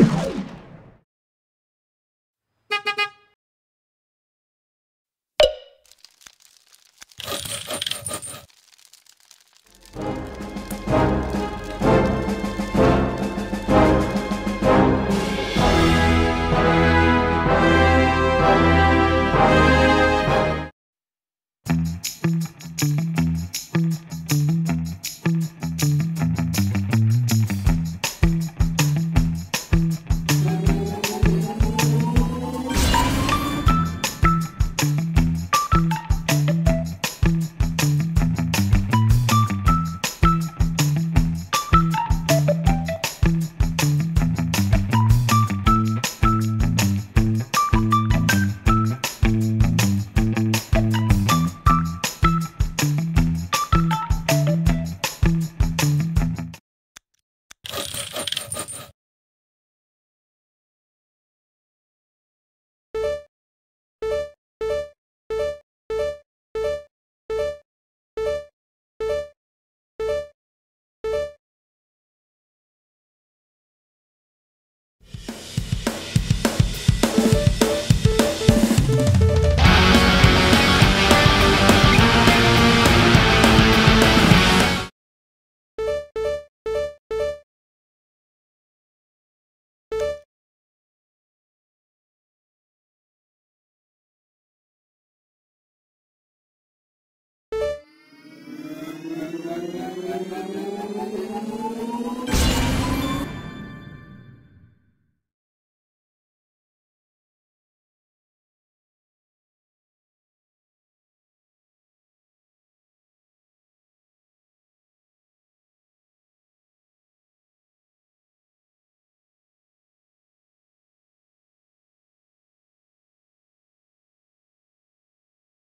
you